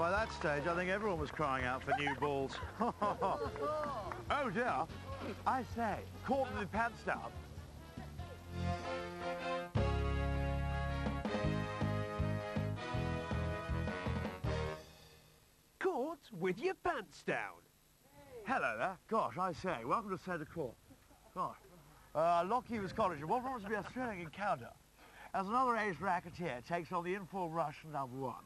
By that stage, I think everyone was crying out for new balls. oh dear. I say, caught with the pants down. Caught with your pants down. Hello there. Gosh, I say, welcome to Centre Court. Gosh. Uh, Lockheed was College, what promises to be a thrilling encounter as another ace racketeer takes on the informed Russian number one,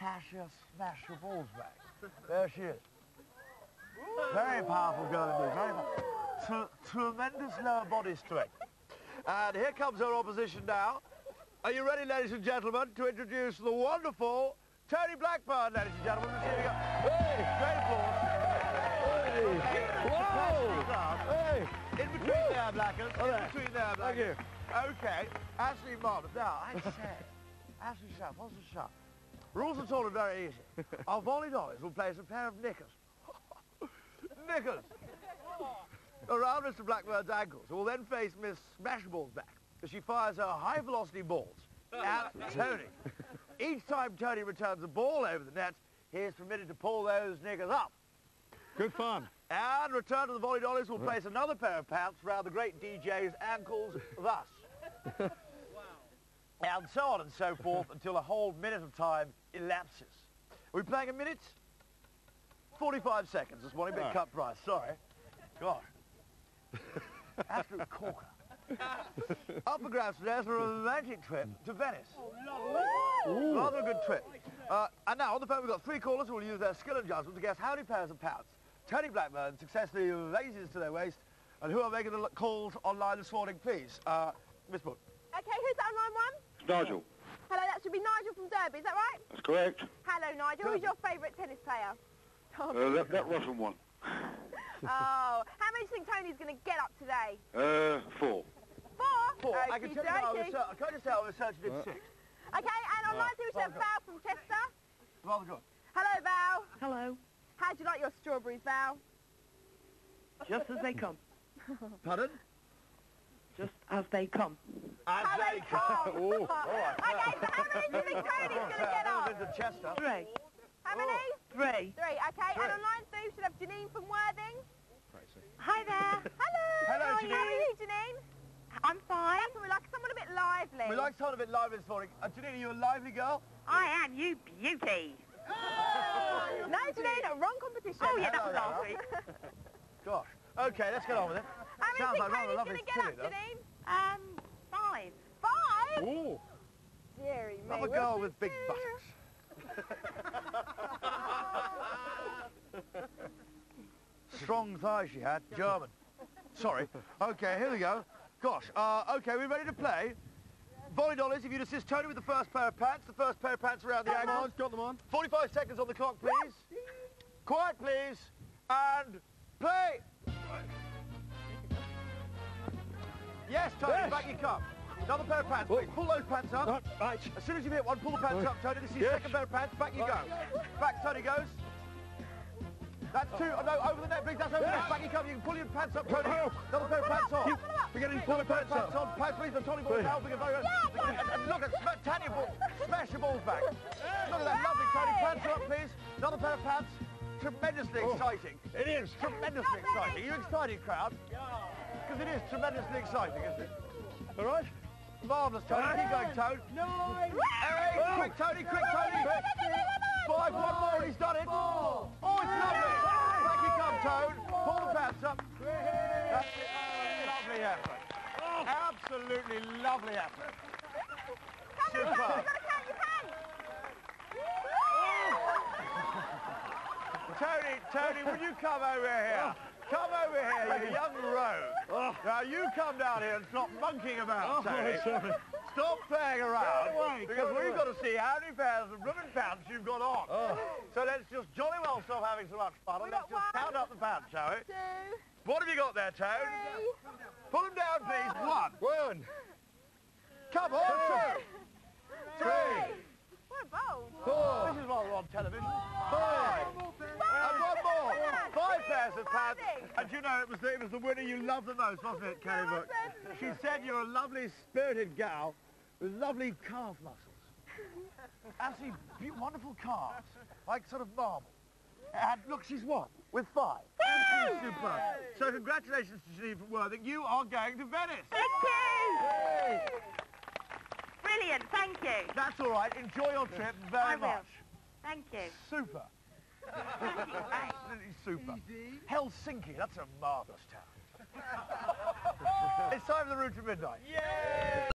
Tasha Smash Your Balls back. There she is. Very powerful girl indeed, very powerful. tremendous lower body strength. And here comes her opposition now. Are you ready, ladies and gentlemen, to introduce the wonderful Tony Blackburn, ladies and gentlemen. Let's see go. Hey, great applause. Hey. Whoa! Hey. In between Woo. there, Blackers. In between there, Blackers. Thank you. Okay, Ashley Martin. Now, I said, Ashley Sharp, what's the shot? Rules are told are very easy. Our volley dollies will place a pair of knickers. knickers! Around Mr. Blackburn's ankles, who will then face Miss Smashball's back as she fires her high-velocity balls at Tony. Each time Tony returns a ball over the net, he is permitted to pull those knickers up. Good fun. And return to the volley dollies will place another pair of pants around the great DJ's ankles thus. And so on and so forth until a whole minute of time elapses. Are we playing a minute? 45 seconds this morning, big right. cut price, sorry. Gosh. Absolute corker. Up for grabs today is a romantic trip to Venice. Oh, Rather a good trip. Uh, and now on the phone we've got three callers who will use their skill and judgment to guess how many pairs of pounds Tony Blackburn successfully raises to their waist and who are making the calls online this morning, please. Uh, Miss Brook. Okay, who's that on line one? Nigel. Hello, that should be Nigel from Derby, is that right? That's correct. Hello, Nigel. Who's your favourite tennis player? Uh, that, that Russian one. oh, how many do you think Tony's going to get up today? Uh, four. Four? Four. I can tell you how research, can I just say our research did uh. six. Okay, and on line two we have Val from Chester. Rather good. Hello, Val. Hello. How do you like your strawberries, Val? Just as they come. Pardon? Just as they come. As how they come. oh. okay, so how many do you think Tony's going to get up? Chester. Three. How many? Oh. Three. Three, okay. Three. And on line three, we should have Janine from Worthing. Hi there. Hello. Hello, how Janine. How are you, Janine? I'm fine. That's what we like, someone a bit lively. We like someone a bit lively this morning. Uh, Janine, are you a lively girl? I am, you beauty. no, Janine, a wrong competition. Oh, yeah, that was last week. Gosh. Okay, let's get on with it. How many Sounds like rather lovely to get up, Janine? Um, five. Five? Ooh. Deary me. Love a girl with big buttocks. Strong thighs she had, German. Sorry. Okay, here we go. Gosh, uh, okay, we're ready to play? Volley dollies, if you'd assist Tony with the first pair of pants, the first pair of pants around the ankles. Got them on. 45 seconds on the clock, please. Quiet, please. And play. Yes, Tony, yes. back you come. Another pair of pants, please. Pull those pants up. right. As soon as you hit one, pull the pants up, Tony. This is your yes. second pair of pants. Back you go. Back, Tony goes. That's two. Oh, no, over the net, please. That's over yes. the net. Back you come. You can pull your pants up, Tony. Another pair of pants on. We're getting pull the pants, pants on. Pants, please. The Tony ball's helping. Very, yeah, and look at Tanya ball. Smash your balls back. Look at that. Lovely, Tony. Pants are up, please. Another pair of pants. Tremendously oh, exciting. It is. Tremendously exciting. Are you excited, crowd? Yeah. Because it is tremendously exciting, isn't it? All right? Marvellous, Tony. Keep going, Toad. No. Hey, oh. quick, Tony, quick, Tony. Five, one more, he's done it. Oh, it's lovely. Back you come, Toad. Pull the pants up. That's it. Oh, lovely effort. Absolutely lovely effort. Superb. Oh. Tony, Tony, will you come over here? Come over here, you young rogue. Oh. Now you come down here and stop monkeying about, oh, Tony. Sorry. Stop playing around, away, because we've got to see how many pairs of ribbon pants you've got on. Oh. So let's just jolly well stop having so much fun and let's just one, count up the pants, shall we? Two. What have you got there, Tony? Three. Pull them down, please. One. One. Come on, two. Three. What a bowl. Four. This is what we're on television. Five. And one pairs of pants. And you know, it was, the, it was the winner you loved the most, wasn't it, Kelly Brook? She said you're a lovely, spirited gal with lovely calf muscles. Absolutely be- wonderful calves, like sort of marble. And look, she's won with five. Superb. So congratulations to Geneva Worthing. You are going to Venice. Thank you. Brilliant. Thank you. That's all right. Enjoy your trip very much. Thank you. Super. Absolutely super. Helsinki, that's a marvellous town. it's time for the route to midnight.